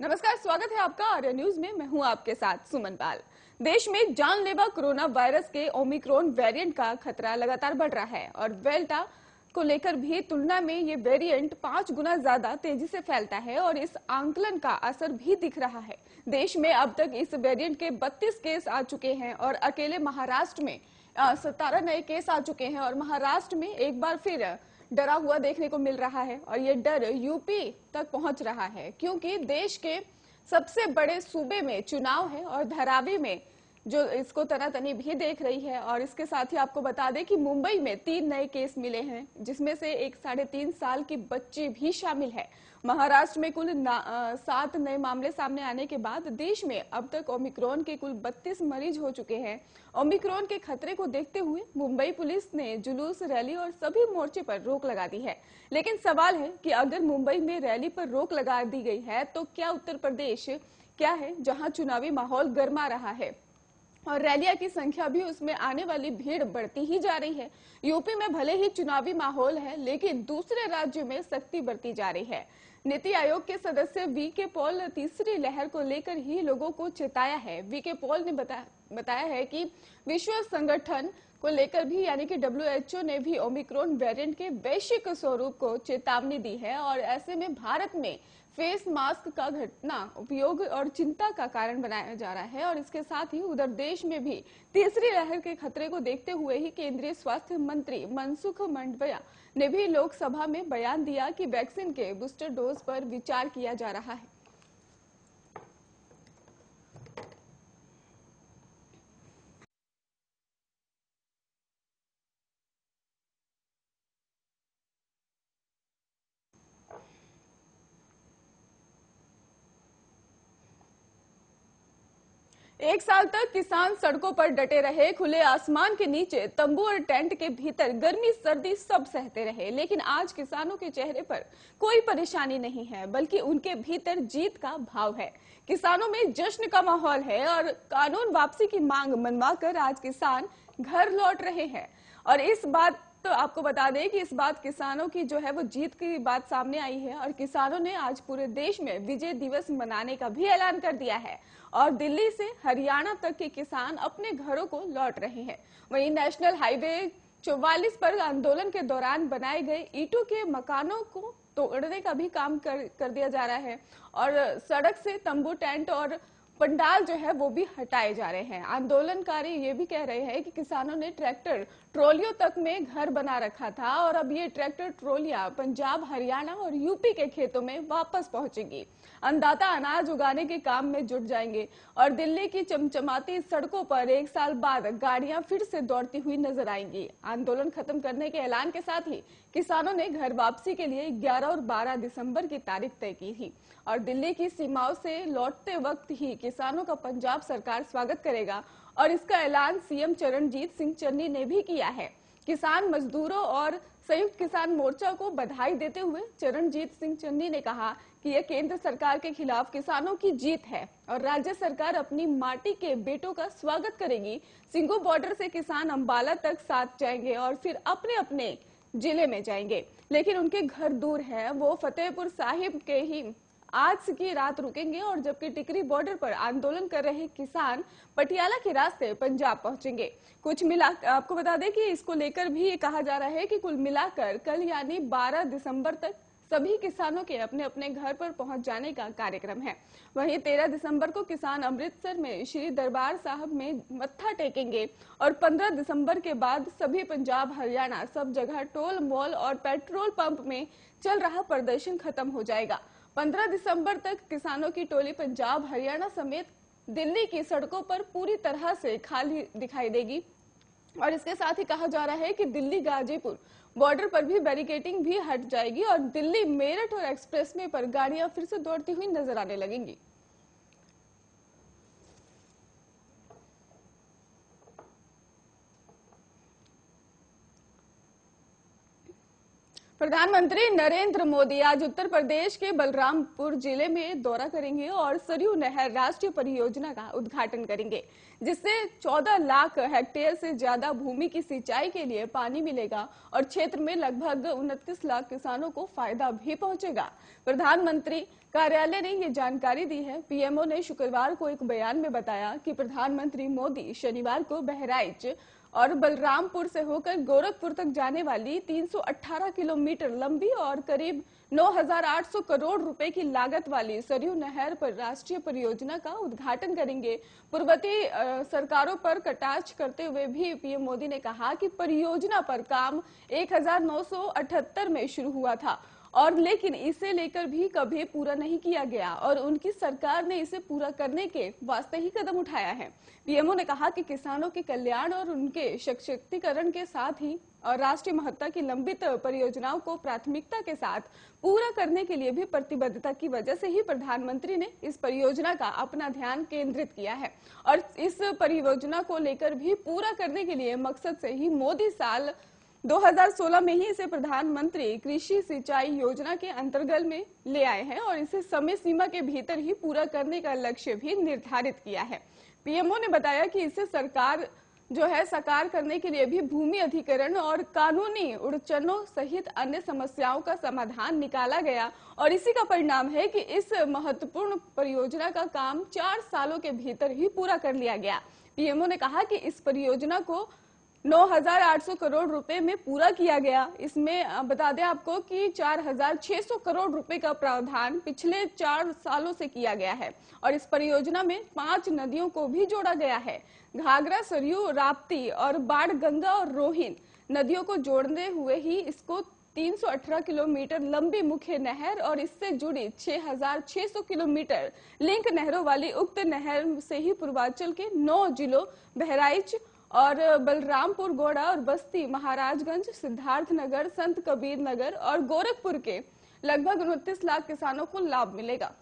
नमस्कार, स्वागत है आपका आर्य न्यूज़ में। मैं हूँ आपके साथ सुमन पाल। देश में जानलेवा कोरोना वायरस के ओमिक्रॉन वेरिएंट का खतरा लगातार बढ़ रहा है और वेल्टा को लेकर भी तुलना में ये वेरिएंट पाँच गुना ज़्यादा तेज़ी से फैलता है और इस आंकलन का असर भी दिख रहा है। देश में अब तक इस वेरिएंट के 32 केस आ चुके हैं और अकेले महाराष्ट्र में सतारह नए केस आ चुके हैं और महाराष्ट्र में एक बार फिर डरा हुआ देखने को मिल रहा है और ये डर यूपी तक पहुँच रहा है, क्योंकि देश के सबसे बड़े सूबे में चुनाव है और धरावी में जो इसको तनातनी भी देख रही है और इसके साथ ही आपको बता दें कि मुंबई में तीन नए केस मिले हैं, जिसमें से एक साढ़े तीन साल की बच्ची भी शामिल है। महाराष्ट्र में कुल सात नए मामले सामने आने के बाद देश में अब तक ओमिक्रॉन के कुल 32 मरीज़ हो चुके हैं। ओमिक्रॉन के खतरे को देखते हुए मुंबई पुलिस ने जुलूस, रैली और सभी मोर्चे पर रोक लगा दी है। लेकिन सवाल है कि अगर मुंबई में रैली पर रोक लगा दी गई है तो क्या उत्तर प्रदेश क्या है जहाँ चुनावी माहौल गर्मा रहा है? और रैलिया की संख्या भी उसमें आने वाली भीड़ बढ़ती ही जा रही है। यूपी में भले ही चुनावी माहौल है लेकिन दूसरे राज्यों में सख्ती बढ़ती जा रही है। नीति आयोग के सदस्य वी के पॉल ने तीसरी लहर को लेकर ही लोगों को चेताया है। वी के पॉल ने बता, बताया है कि विश्व संगठन को लेकर भी यानी कि डब्ल्यूएचओ ने भी ओमिक्रोन वेरिएंट के वैश्विक स्वरूप को चेतावनी दी है और ऐसे में भारत में फेस मास्क का घटना उपयोग और चिंता का कारण बनाया जा रहा है और इसके साथ ही उधर देश में भी तीसरी लहर के खतरे को देखते हुए ही केंद्रीय स्वास्थ्य मंत्री मनसुख मंडविया ने भी लोकसभा में बयान दिया कि वैक्सीन के बूस्टर डोज पर विचार किया जा रहा है। एक साल तक किसान सड़कों पर डटे रहे, खुले आसमान के नीचे, तंबू और टेंट के भीतर गर्मी, सर्दी सब सहते रहे। लेकिन आज किसानों के चेहरे पर कोई परेशानी नहीं है, बल्कि उनके भीतर जीत का भाव है। किसानों में जश्न का माहौल है और कानून वापसी की मांग मनवाकर आज किसान घर लौट रहे हैं। और इस बात तो आपको बता दें कि इस बात किसानों की जो है वो जीत की बात सामने आई है और किसानों ने आज पूरे देश में विजय दिवस मनाने का भी ऐलान कर दिया है और दिल्ली से हरियाणा तक के किसान अपने घरों को लौट रहे हैं। वहीं नेशनल हाईवे चौवालीस पर आंदोलन के दौरान बनाए गए ईटों के मकानों को तोड़ने का भी काम कर, कर दिया जा रहा है और सड़क से तंबू टेंट और पंडाल जो है वो भी हटाए जा रहे हैं। आंदोलनकारी ये भी कह रहे हैं कि किसानों ने ट्रैक्टर ट्रोलियों तक में घर बना रखा था और अब ये ट्रैक्टर ट्रोलियाँ पंजाब, हरियाणा और यूपी के खेतों में वापस पहुंचेगी। अन्नदाता अनाज उगाने के काम में जुट जाएँगे और दिल्ली की चमचमाती सड़कों पर एक साल बाद गाड़ियाँ फिर से दौड़ती हुई नज़र आएँगी। आंदोलन खत्म करने के ऐलान के साथ ही किसानों ने घर वापसी के लिए 11 और 12 दिसंबर की तारीख तय की थी और दिल्ली की सीमाओं से लौटते वक्त ही किसानों का पंजाब सरकार स्वागत करेगा और इसका ऐलान सीएम चरणजीत सिंह चन्नी ने भी किया है। किसान मजदूरों और संयुक्त किसान मोर्चा को बधाई देते हुए चरणजीत सिंह चन्नी ने कहा कि यह केंद्र सरकार के खिलाफ किसानों की जीत है और राज्य सरकार अपनी माटी के बेटों का स्वागत करेगी। सिंगू बॉर्डर से किसान अंबाला तक साथ जाएँगे और फिर अपने अपने ज़िले में जाएँगे। लेकिन उनके घर दूर है, वो फतेहपुर साहिब के ही। आज की रात रुकेंगे और जबकि टिकरी बॉर्डर पर आंदोलन कर रहे किसान पटियाला के रास्ते पंजाब पहुँचेंगे। कुछ मिला, आपको बता दें कि इसको लेकर भी कहा जा रहा है कि कुल मिलाकर कल यानी 12 दिसंबर तक सभी किसानों के अपने अपने घर पर पहुँच जाने का कार्यक्रम है। वहीं 13 दिसंबर को किसान अमृतसर में श्री दरबार साहब में मत्था टेकेंगे और 15 दिसंबर के बाद सभी पंजाब, हरियाणा सब जगह टोल मॉल और पेट्रोल पंप में चल रहा प्रदर्शन खत्म हो जाएगा। 15 दिसंबर तक किसानों की टोली पंजाब, हरियाणा समेत दिल्ली की सड़कों पर पूरी तरह से खाली दिखाई देगी। और इसके साथ ही कहा जा रहा है कि दिल्ली, गाजीपुर बॉर्डर पर भी बैरिकेटिंग भी हट जाएगी और दिल्ली मेरठ और एक्सप्रेस वे पर गाड़ियाँ फिर से दौड़ती हुई नज़र आने लगेंगी। प्रधानमंत्री नरेंद्र मोदी आज उत्तर प्रदेश के बलरामपुर ज़िले में दौरा करेंगे और सरयू नहर राष्ट्रीय परियोजना का उद्घाटन करेंगे, जिससे 14 लाख हेक्टेयर से ज़्यादा भूमि की सिंचाई के लिए पानी मिलेगा और क्षेत्र में लगभग उनतीस लाख किसानों को फ़ायदा भी पहुंचेगा। प्रधानमंत्री कार्यालय ने ये जानकारी दी है। पीएमओ ने शुक्रवार को एक बयान में बताया कि प्रधानमंत्री मोदी शनिवार को बहराइच और बलरामपुर से होकर गोरखपुर तक जाने वाली 318 किलोमीटर लंबी और करीब 9,800 करोड़ रुपए की लागत वाली सरयू नहर पर राष्ट्रीय परियोजना का उद्घाटन करेंगे। पूर्वती सरकारों पर कटाक्ष करते हुए भी पीएम मोदी ने कहा कि परियोजना पर काम एक हज़ार नौ सौ अठहत्तर में शुरू हुआ था। और लेकिन इसे लेकर भी कभी पूरा नहीं किया गया और उनकी सरकार ने इसे पूरा करने के वास्ते ही कदम उठाया है। पीएमओ ने कहा कि किसानों के कल्याण और उनके सशक्तिकरण के साथ ही और राष्ट्रीय महत्ता की लंबित परियोजनाओं को प्राथमिकता के साथ पूरा करने के लिए भी प्रतिबद्धता की वजह से ही प्रधानमंत्री ने इस परियोजना का अपना ध्यान केंद्रित किया है और इस परियोजना को लेकर भी पूरा करने के लिए मकसद से ही मोदी साल 2016 में ही इसे प्रधानमंत्री कृषि सिंचाई योजना के अंतर्गत में ले आए हैं और इसे समय सीमा के भीतर ही पूरा करने का लक्ष्य भी निर्धारित किया है। पीएमओ ने बताया कि इसे सरकार जो है, साकार करने के लिए भी भूमि अधिकरण और कानूनी उड़चनों सहित अन्य समस्याओं का समाधान निकाला गया और इसी का परिणाम है कि इस महत्वपूर्ण परियोजना का काम चार सालों के भीतर ही पूरा कर लिया गया। पीएमओ ने कहा कि इस परियोजना को 9,800 करोड़ रुपए में पूरा किया गया। इसमें बता दें आपको कि 4,600 करोड़ रुपए का प्रावधान पिछले चार सालों से किया गया है और इस परियोजना में पाँच नदियों को भी जोड़ा गया है। घाघरा सरयू राप्ती और बाढ़ गंगा और रोहिन नदियों को जोड़ने हुए ही इसको 318 किलोमीटर लंबी मुख्य नहर और इससे जुड़ी 6,600 किलोमीटर लिंक नहरों वाली उक्त नहर से ही पूर्वांचल के नौ जिलों बहराइच और बलरामपुर गोड़ा और बस्ती, महाराजगंज, सिद्धार्थनगर, संत कबीर नगर और गोरखपुर के लगभग उनतीस लाख किसानों को लाभ मिलेगा।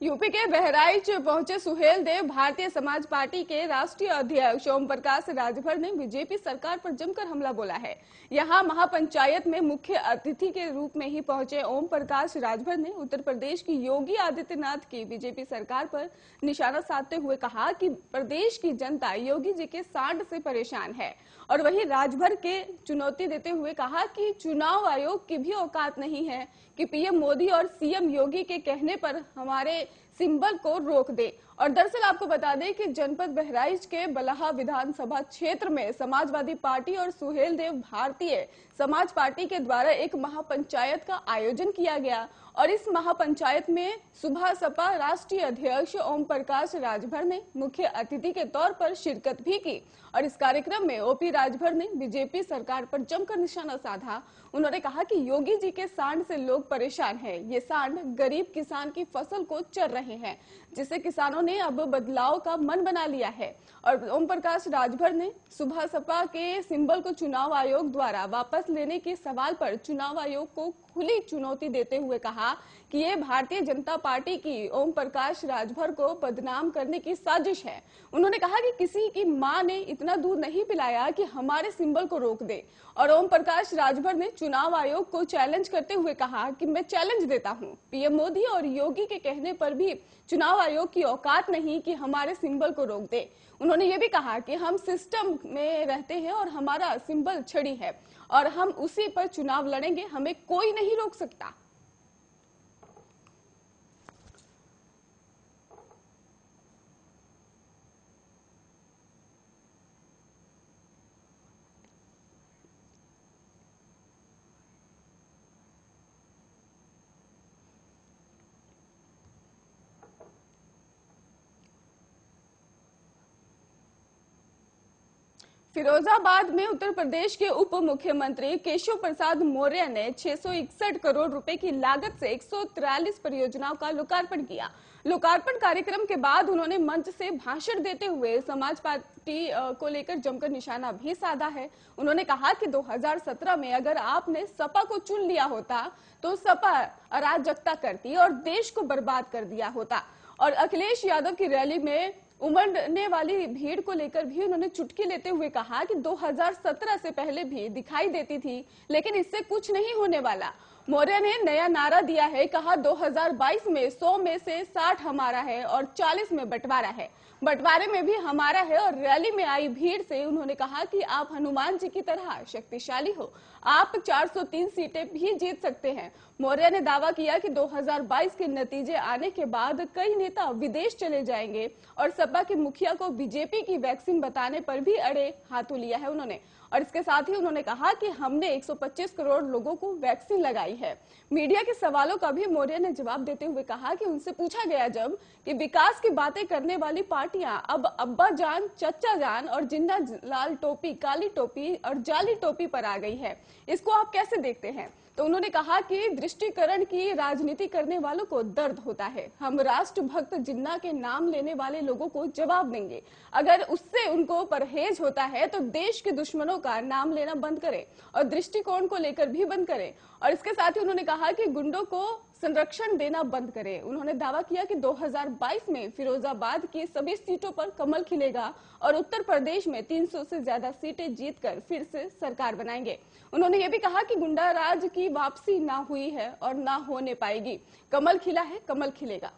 यूपी के बहराइच पहुँचे सुहेल देव, भारतीय समाज पार्टी के राष्ट्रीय अध्यक्ष। ओम प्रकाश राजभर ने बीजेपी सरकार पर जमकर हमला बोला है। यहाँ महापंचायत में मुख्य अतिथि के रूप में ही पहुँचे ओम प्रकाश। राजभर ने उत्तर प्रदेश की योगी आदित्यनाथ की बीजेपी सरकार पर निशाना साधते हुए कहा कि प्रदेश की जनता योगी जी के सांड से परेशान है। और वही राजभर के चुनौती देते हुए कहा कि चुनाव आयोग की भी औकात नहीं है कि पीएम मोदी और सीएम योगी के कहने पर हमारे सिंबल को रोक दे। और दरअसल आपको बता दें कि जनपद बहराइच के बलाहा विधानसभा क्षेत्र में समाजवादी पार्टी और सुहेल देव भारतीय समाज पार्टी के द्वारा एक महापंचायत का आयोजन किया गया। और इस महापंचायत में सुबह सपा राष्ट्रीय अध्यक्ष ओम प्रकाश राजभर ने मुख्य अतिथि के तौर पर शिरकत भी की। और इस कार्यक्रम में ओपी राजभर ने बीजेपी सरकार पर जमकर निशाना साधा। उन्होंने कहा कि योगी जी के सांड से लोग परेशान हैं। ये सांड गरीब किसान की फ़सल को चर रहे हैं, जिससे किसानों ने अब बदलाव का मन बना लिया है। और ओम प्रकाश राजभर ने सुबह सपा के सिंबल को चुनाव आयोग द्वारा वापस लेने के सवाल पर चुनाव आयोग को खुली चुनौती देते हुए कहा कि ये भारतीय जनता पार्टी की ओम प्रकाश राजभर को बदनाम करने की साजिश है। उन्होंने कहा कि किसी की माँ ने इतना दूध नहीं पिलाया कि हमारे सिंबल को रोक दे। और ओम प्रकाश राजभर ने चुनाव आयोग को चैलेंज करते हुए कहा कि मैं चैलेंज देता हूँ। पीएम मोदी और योगी के कहने पर भी चुनाव आयोग की औकात नहीं कि हमारे सिंबल को रोक दे। उन्होंने ये भी कहा कि हम सिस्टम में रहते हैं और हमारा सिंबल छड़ी है। और हम उसी पर चुनाव लड़ेंगे हमें कोई नहीं रोक सकता। फिरोजाबाद में उत्तर प्रदेश के उप मुख्यमंत्री केशव प्रसाद मौर्य ने छह सौ इकसठ करोड़ रुपए की लागत से एक परियोजनाओं का लोकार्पण किया। लोकार्पण कार्यक्रम के बाद उन्होंने मंच से भाषण देते हुए समाज पार्टी को लेकर जमकर निशाना भी साधा है। उन्होंने कहा कि 2017 में अगर आपने सपा को चुन लिया होता तो सपा अराजकता करती और देश को बर्बाद कर दिया होता। और अखिलेश यादव की रैली में उमड़ने वाली भीड़ को लेकर भी उन्होंने चुटकी लेते हुए कहा कि 2017 से पहले भी दिखाई देती थी, लेकिन इससे कुछ नहीं होने वाला। मौर्य ने नया नारा दिया है, कहा 2022 में 100 में से 60 हमारा है और 40 में बंटवारा है। बंटवारे में भी हमारा है और रैली में आई भीड़ से उन्होंने कहा कि आप हनुमान जी की तरह शक्तिशाली हो। आप 403 सीटें भी जीत सकते हैं। मौर्य ने दावा किया कि 2022 के नतीजे आने के बाद कई नेता विदेश चले जाएँगे और सपा के मुखिया को बीजेपी की वैक्सीन बताने पर भी अड़े हाथों लिया है उन्होंने। और इसके साथ ही उन्होंने कहा कि हमने 125 करोड़ लोगों को वैक्सीन लगाई है। मीडिया के सवालों का भी मौर्य ने जवाब देते हुए कहा कि उनसे पूछा गया जब कि विकास की बातें करने वाली पार्टियाँ अब अब्बा जान, चच्चा जान और ज़िंदा लाल टोपी, काली टोपी और जाली टोपी पर आ गई है। इसको आप कैसे देखते हैं? तो उन्होंने कहा कि दृष्टिकरण की राजनीति करने वालों को दर्द होता है। हम राष्ट्र भक्त जिन्ना के नाम लेने वाले लोगों को जवाब देंगे। अगर उससे उनको परहेज होता है तो देश के दुश्मनों का नाम लेना बंद करें और दृष्टिकोण को लेकर भी बंद करें। और इसके साथ ही उन्होंने कहा कि गुंडों को संरक्षण देना बंद करे। उन्होंने दावा किया कि 2022 में फिरोजाबाद की सभी सीटों पर कमल खिलेगा और उत्तर प्रदेश में 300 से ज़्यादा सीटें जीतकर फिर से सरकार बनाएँगे। उन्होंने ये भी कहा कि गुंडा राज की वापसी ना हुई है और ना होने पाएगी। कमल खिला है, कमल खिलेगा।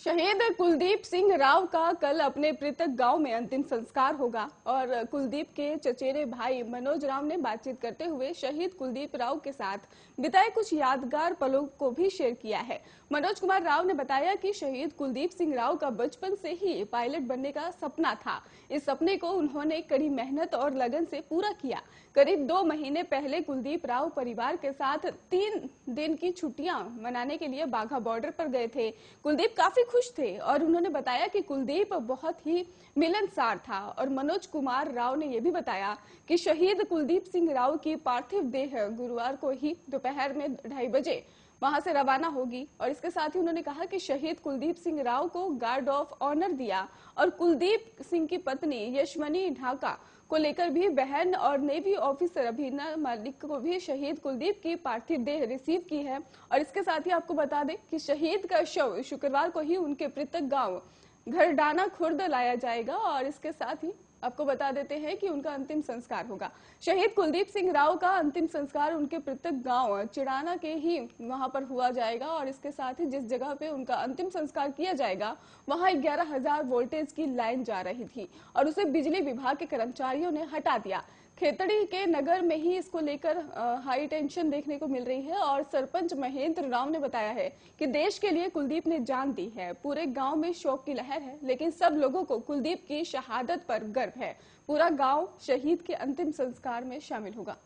शहीद कुलदीप सिंह राव का कल अपने पृथक गाँव में अंतिम संस्कार होगा। और कुलदीप के चचेरे भाई मनोज राव ने बातचीत करते हुए शहीद कुलदीप राव के साथ बिताए कुछ यादगार पलों को भी शेयर किया है। मनोज कुमार राव ने बताया कि शहीद कुलदीप सिंह राव का बचपन से ही पायलट बनने का सपना था। इस सपने को उन्होंने कड़ी मेहनत और लगन से पूरा किया। करीब दो महीने पहले कुलदीप राव परिवार के साथ तीन दिन की छुट्टियाँ मनाने के लिए बाघा बॉर्डर पर गए थे। कुलदीप काफ़ी खुश थे और उन्होंने बताया कि कुलदीप बहुत ही मिलनसार था और मनोज कुमार राव ने यह भी बताया कि शहीद कुलदीप सिंह राव की पार्थिव देह गुरुवार को ही दोपहर में ढाई बजे वहाँ से रवाना होगी। और इसके साथ ही उन्होंने कहा कि शहीद कुलदीप सिंह राव को गार्ड ऑफ़ ऑनर दिया। और कुलदीप सिंह की पत्नी यशवनी ढाका को लेकर भी बहन और नेवी ऑफिसर अभिना मलिक को भी शहीद कुलदीप की पार्थिव देह रिसीव की है। और इसके साथ ही आपको बता दें कि शहीद का शव शुक्रवार को ही उनके पृथक गाँव घरडाना खुर्द लाया जाएगा। और इसके साथ ही आपको बता देते हैं कि उनका अंतिम संस्कार होगा। शहीद कुलदीप सिंह राव का अंतिम संस्कार उनके पृथक गाँव चिड़ाना के ही वहाँ पर हुआ जाएगा और इसके साथ ही जिस जगह पे उनका अंतिम संस्कार किया जाएगा, वहाँ ग्यारह हज़ार वोल्टेज की लाइन जा रही थी और उसे बिजली विभाग के कर्मचारियों ने हटा दिया। खेतड़ी के नगर में ही इसको लेकर हाई टेंशन देखने को मिल रही है और सरपंच महेंद्र राव ने बताया है कि देश के लिए कुलदीप ने जान दी है। पूरे गाँव में शोक की लहर है, लेकिन सब लोगों को कुलदीप की शहादत पर गर्व है। पूरा गाँव शहीद के अंतिम संस्कार में शामिल होगा।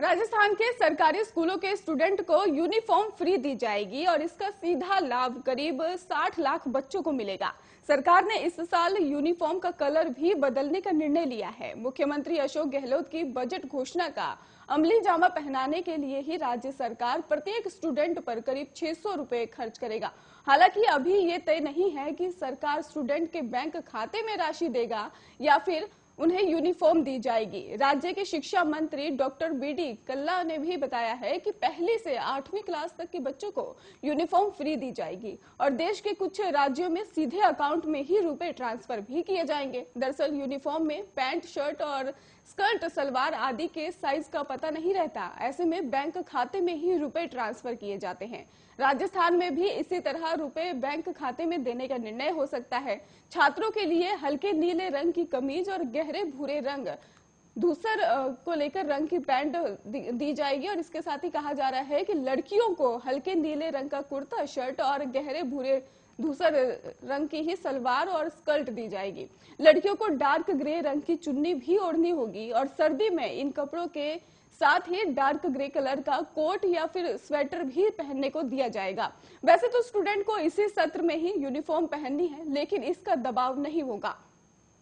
राजस्थान के सरकारी स्कूलों के स्टूडेंट को यूनिफॉर्म फ्री दी जाएगी और इसका सीधा लाभ करीब 60 लाख बच्चों को मिलेगा। सरकार ने इस साल यूनिफॉर्म का कलर भी बदलने का निर्णय लिया है। मुख्यमंत्री अशोक गहलोत की बजट घोषणा का अमली जामा पहनाने के लिए ही राज्य सरकार प्रत्येक स्टूडेंट पर करीब 600 रुपए खर्च करेगा। हालाँकि अभी ये तय नहीं है कि सरकार स्टूडेंट के बैंक खाते में राशि देगा या फिर उन्हें यूनिफॉर्म दी जाएगी। राज्य के शिक्षा मंत्री डॉक्टर बी डी कल्ला ने भी बताया है कि पहली से आठवीं क्लास तक के बच्चों को यूनिफॉर्म फ्री दी जाएगी और देश के कुछ राज्यों में सीधे अकाउंट में ही रुपए ट्रांसफ़र भी किए जाएँगे। दरअसल यूनिफॉर्म में पैंट, शर्ट और स्कर्ट, सलवार आदि के साइज़ का पता नहीं रहता। ऐसे में बैंक खाते में ही रुपए ट्रांसफ़र किए जाते हैं। राजस्थान में भी इसी तरह रुपए बैंक खाते में देने का निर्णय हो सकता है। छात्रों के लिए हल्के नीले रंग की कमीज और गहरे भूरे रंग दूसर को लेकर रंग की पैंट दी जाएगी। और इसके साथ ही कहा जा रहा है कि लड़कियों को हल्के नीले रंग का कुर्ता, शर्ट और गहरे भूरे धूसर रंग की ही सलवार और स्कर्ट दी जाएगी। लड़कियों को डार्क ग्रे रंग की चुन्नी भी ओढ़नी होगी और सर्दी में इन कपड़ों के साथ ही डार्क ग्रे कलर का कोट या फिर स्वेटर भी पहनने को दिया जाएगा। वैसे तो स्टूडेंट को इसी सत्र में ही यूनिफॉर्म पहननी है, लेकिन इसका दबाव नहीं होगा।